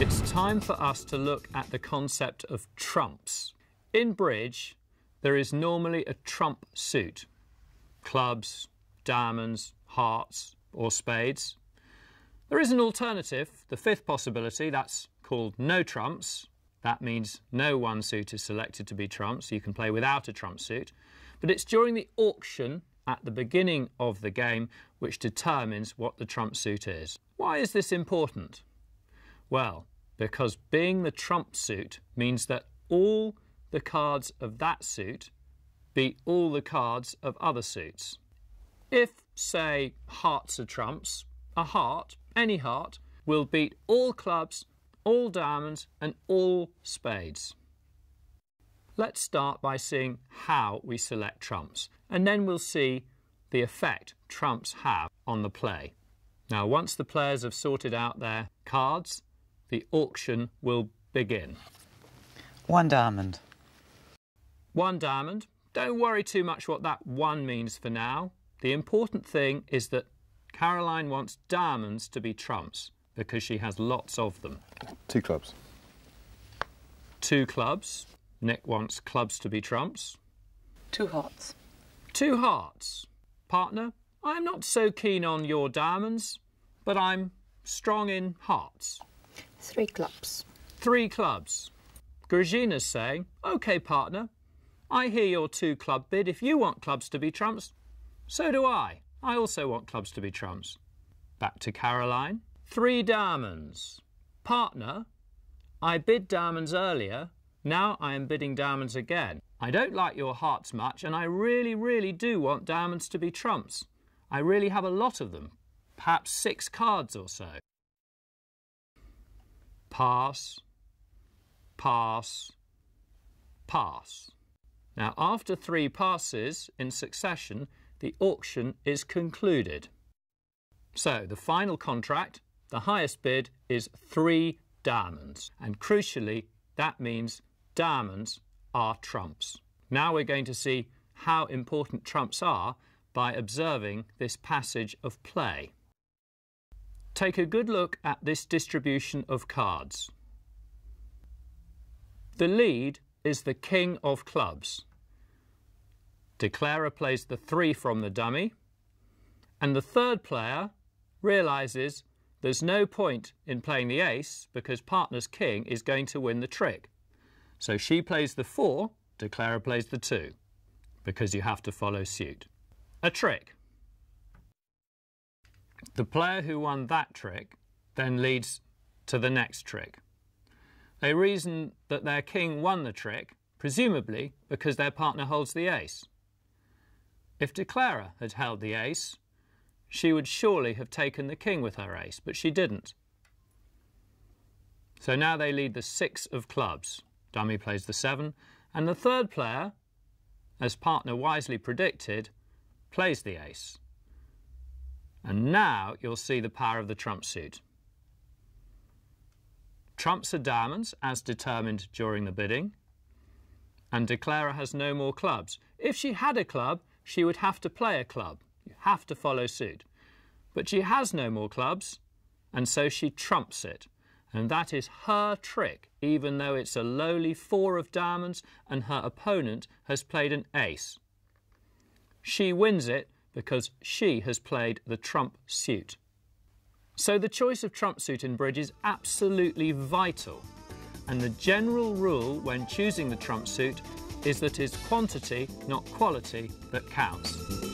It's time for us to look at the concept of trumps. In bridge, there is normally a trump suit. Clubs, diamonds, hearts or spades. There is an alternative, the fifth possibility, that's called no trumps. That means no one suit is selected to be trumps. You can play without a trump suit. But it's during the auction at the beginning of the game which determines what the trump suit is. Why is this important? Well, because being the trump suit means that all the cards of that suit beat all the cards of other suits. If, say, hearts are trumps, a heart, any heart, will beat all clubs, all diamonds and all spades. Let's start by seeing how we select trumps and then we'll see the effect trumps have on the play. Now once the players have sorted out their cards, the auction will begin. One diamond. One diamond. Don't worry too much what that one means for now. The important thing is that Caroline wants diamonds to be trumps because she has lots of them. Two clubs. Two clubs. Nick wants clubs to be trumps. Two hearts. Two hearts. Partner, I'm not so keen on your diamonds, but I'm strong in hearts. Three clubs. Three clubs. Grzina's saying, OK, partner, I hear your two club bid. If you want clubs to be trumps, so do I. I also want clubs to be trumps. Back to Caroline. Three diamonds. Partner, I bid diamonds earlier. Now I am bidding diamonds again. I don't like your hearts much, and I really, really do want diamonds to be trumps. I really have a lot of them, perhaps six cards or so. Pass, pass, pass. Now, after three passes in succession, the auction is concluded. So, the final contract, the highest bid, is three diamonds. And crucially, that means diamonds are trumps. Now we're going to see how important trumps are by observing this passage of play. Take a good look at this distribution of cards. The lead is the king of clubs. Declarer plays the three from the dummy, and the third player realises there's no point in playing the ace because partner's king is going to win the trick. So she plays the four, Declarer plays the two, because you have to follow suit. A trick. The player who won that trick then leads to the next trick. They reason that their king won the trick, presumably because their partner holds the ace. If Declarer had held the ace, she would surely have taken the king with her ace, but she didn't. So now they lead the six of clubs. Dummy plays the seven, and the third player, as partner wisely predicted, plays the ace. And now you'll see the power of the trump suit. Trumps are diamonds, as determined during the bidding, and Declarer has no more clubs. If she had a club, she would have to play a club. You have to follow suit. But she has no more clubs, and so she trumps it. And that is her trick, even though it's a lowly four of diamonds and her opponent has played an ace. She wins it because she has played the trump suit. So the choice of trump suit in bridge is absolutely vital. And the general rule when choosing the trump suit is that it's quantity, not quality, that counts.